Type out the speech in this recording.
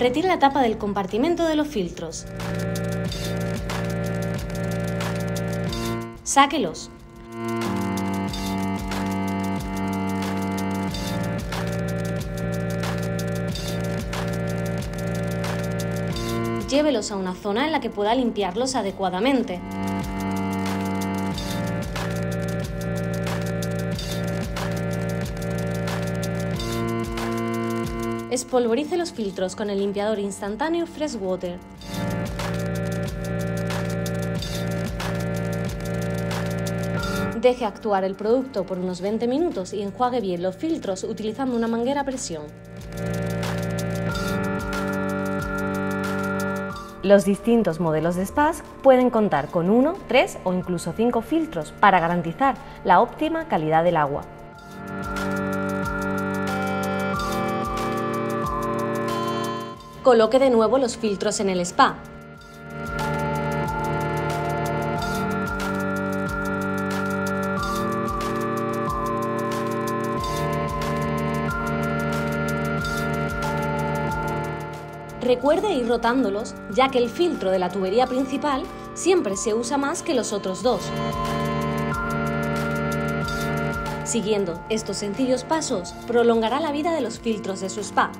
Retire la tapa del compartimento de los filtros. Sáquelos. Llévelos a una zona en la que pueda limpiarlos adecuadamente. Espolvorice los filtros con el limpiador instantáneo Freshwater. Deje actuar el producto por unos 20 minutos y enjuague bien los filtros utilizando una manguera a presión. Los distintos modelos de spas pueden contar con uno, tres o incluso cinco filtros para garantizar la óptima calidad del agua. Coloque de nuevo los filtros en el spa. Recuerde ir rotándolos, ya que el filtro de la tubería principal siempre se usa más que los otros dos. Siguiendo estos sencillos pasos, prolongará la vida de los filtros de su spa,